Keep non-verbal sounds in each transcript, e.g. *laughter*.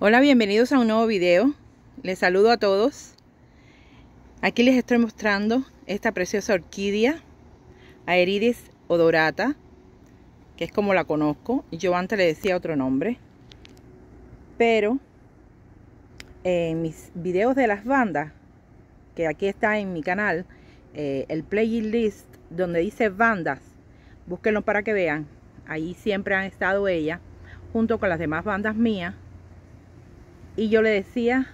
Hola, bienvenidos a un nuevo video. Les saludo a todos. Aquí les estoy mostrando esta preciosa orquídea, Aeridis odorata, que es como la conozco. Yo antes le decía otro nombre. Pero en mis videos de las bandas, que aquí está en mi canal, eh, el playlist donde dice bandas, búsquenlo para que vean. Ahí siempre han estado ellas, junto con las demás bandas mías y yo le decía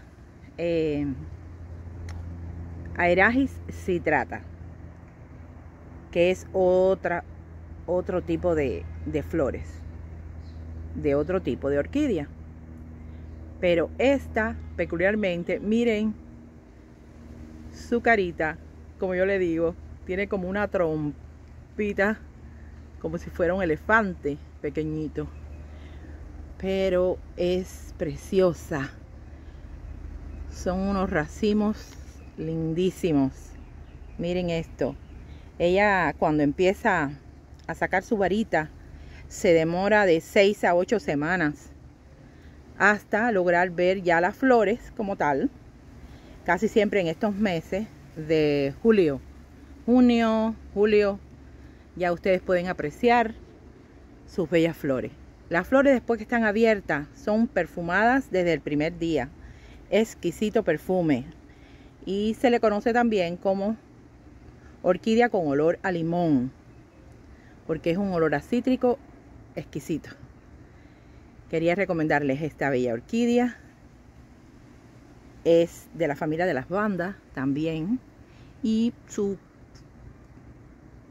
eh, citrata, que es otra, otro tipo de, de flores, de otro tipo de orquídea. Pero esta, peculiarmente, miren su carita, como yo le digo, tiene como una trompita, como si fuera un elefante pequeñito pero es preciosa. Son unos racimos lindísimos. Miren esto. Ella cuando empieza a sacar su varita se demora de 6 a 8 semanas hasta lograr ver ya las flores como tal. Casi siempre en estos meses de julio, junio, julio, ya ustedes pueden apreciar sus bellas flores. Las flores después que están abiertas son perfumadas desde el primer día. Exquisito perfume. Y se le conoce también como orquídea con olor a limón. Porque es un olor a cítrico exquisito. Quería recomendarles esta bella orquídea. Es de la familia de las bandas también. Y su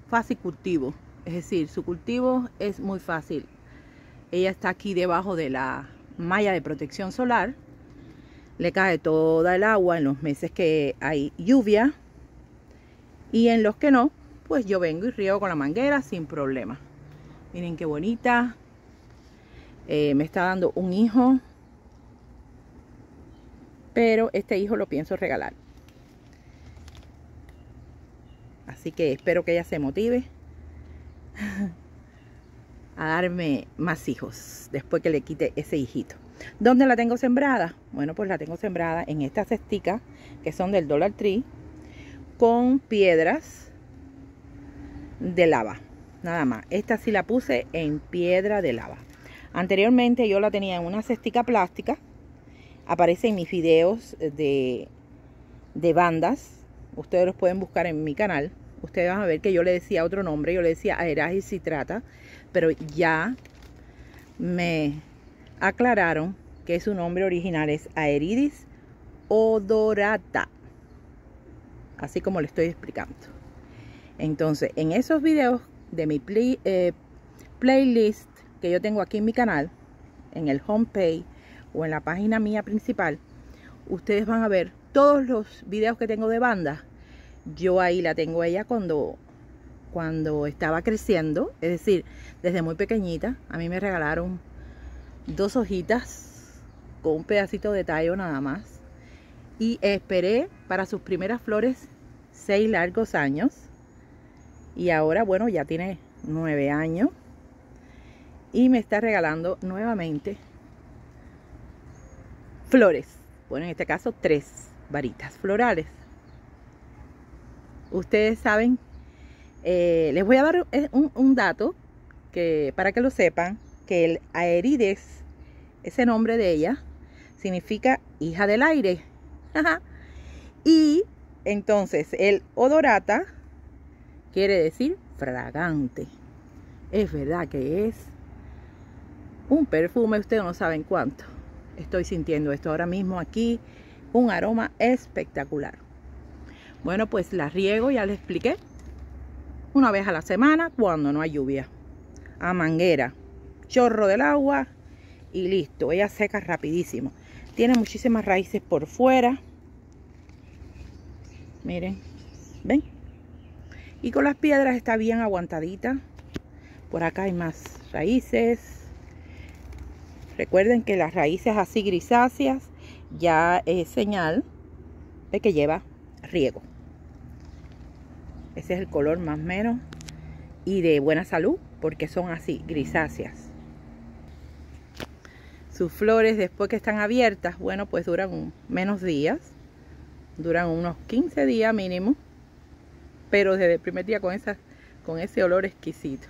fácil cultivo. Es decir, su cultivo es muy fácil ella está aquí debajo de la malla de protección solar. Le cae toda el agua en los meses que hay lluvia. Y en los que no, pues yo vengo y riego con la manguera sin problema. Miren qué bonita. Eh, me está dando un hijo. Pero este hijo lo pienso regalar. Así que espero que ella se motive. *laughs* a darme más hijos después que le quite ese hijito. ¿Dónde la tengo sembrada? Bueno, pues la tengo sembrada en estas cesticas que son del Dollar Tree con piedras de lava. Nada más. Esta sí la puse en piedra de lava. Anteriormente yo la tenía en una cestica plástica. Aparece en mis videos de, de bandas. Ustedes los pueden buscar en mi canal. Ustedes van a ver que yo le decía otro nombre. Yo le decía Aeragis citrata pero ya me aclararon que su nombre original es Aeridis odorata, así como le estoy explicando. Entonces, en esos videos de mi eh, playlist que yo tengo aquí en mi canal, en el homepage o en la página mía principal, ustedes van a ver todos los videos que tengo de banda. Yo ahí la tengo ella cuando cuando estaba creciendo, es decir, desde muy pequeñita, a mí me regalaron dos hojitas con un pedacito de tallo nada más. Y esperé para sus primeras flores seis largos años. Y ahora, bueno, ya tiene nueve años. Y me está regalando nuevamente flores. Bueno, en este caso tres varitas florales. Ustedes saben eh, les voy a dar eh, un, dato que, para que lo sepan, que el Aerides, ese nombre de ella, significa hija del aire. y entonces el odorata quiere decir fragante. Es verdad que es un perfume, ustedes no saben cuánto. Estoy sintiendo esto ahora mismo aquí, un aroma espectacular. Bueno, pues la riego, ya les expliqué una vez a la semana cuando no hay lluvia. A manguera, chorro del agua y listo. Ella seca rapidísimo. Tiene muchísimas raíces por fuera. Miren, ¿ven? Y con las piedras está bien aguantadita. Por acá hay más raíces. Recuerden que las raíces así grisáceas ya es señal de que lleva riego. Ese es el color más menos. Y de buena salud, porque son así, grisáceas. Sus flores después que están abiertas, bueno, pues duran menos días. Duran unos 15 días mínimo. Pero desde el primer día con, esa, con ese olor exquisito.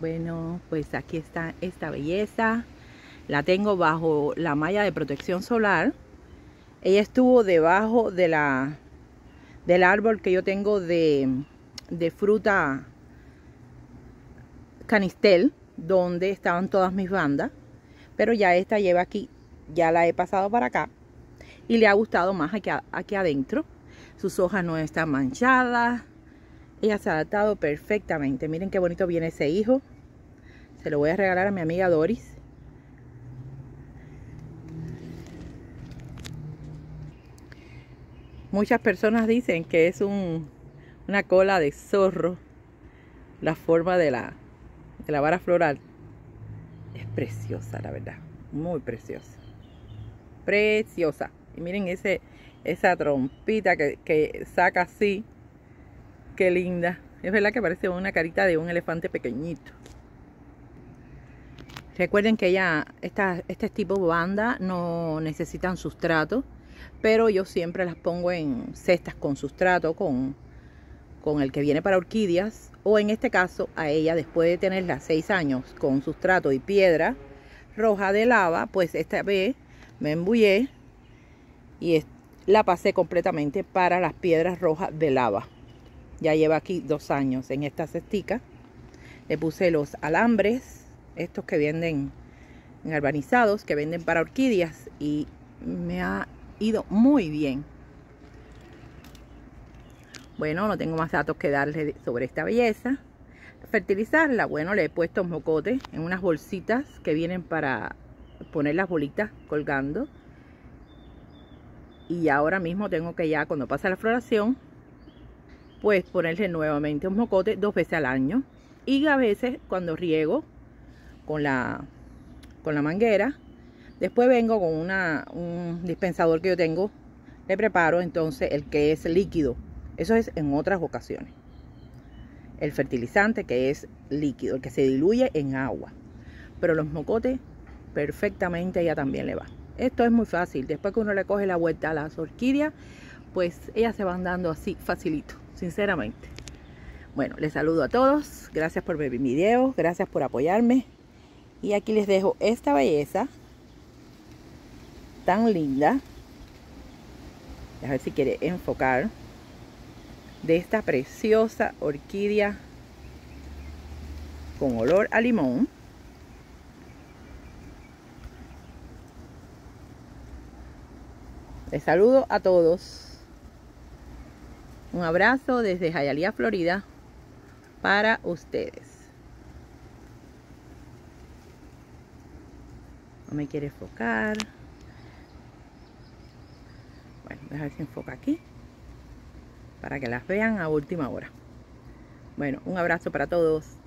Bueno, pues aquí está esta belleza. La tengo bajo la malla de protección solar. Ella estuvo debajo de la, del árbol que yo tengo de, de fruta canistel, donde estaban todas mis bandas. Pero ya esta lleva aquí, ya la he pasado para acá. Y le ha gustado más aquí, aquí adentro. Sus hojas no están manchadas. Ella se ha adaptado perfectamente. Miren qué bonito viene ese hijo. Se lo voy a regalar a mi amiga Doris. Muchas personas dicen que es un, una cola de zorro la forma de la, de la vara floral. Es preciosa, la verdad. Muy preciosa. Preciosa. Y miren ese, esa trompita que, que saca así. Qué linda. Es verdad que parece una carita de un elefante pequeñito. Recuerden que ya este tipo de banda no necesitan sustrato, pero yo siempre las pongo en cestas con sustrato, con, con el que viene para orquídeas, o en este caso a ella después de tenerla seis años con sustrato y piedra roja de lava, pues esta vez me embullé y la pasé completamente para las piedras rojas de lava. Ya lleva aquí dos años en esta cestica. Le puse los alambres estos que venden galvanizados, que venden para orquídeas y me ha ido muy bien. Bueno, no tengo más datos que darle sobre esta belleza. Fertilizarla, bueno, le he puesto mocote en unas bolsitas que vienen para poner las bolitas colgando. Y ahora mismo tengo que ya, cuando pasa la floración, pues ponerle nuevamente un mocote dos veces al año. Y a veces cuando riego, con la, con la manguera. Después vengo con una, un dispensador que yo tengo. Le preparo entonces el que es líquido. Eso es en otras ocasiones. El fertilizante que es líquido, el que se diluye en agua. Pero los mocotes perfectamente ella también le va. Esto es muy fácil. Después que uno le coge la vuelta a las orquídeas, pues ellas se van dando así facilito, sinceramente. Bueno, les saludo a todos. Gracias por ver mi video. Gracias por apoyarme. Y aquí les dejo esta belleza tan linda. A ver si quiere enfocar. De esta preciosa orquídea con olor a limón. Les saludo a todos. Un abrazo desde Hialeah, Florida, para ustedes. No me quiere enfocar. Bueno, ver si enfoca aquí. Para que las vean a última hora. Bueno, un abrazo para todos.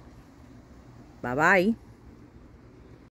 Bye bye.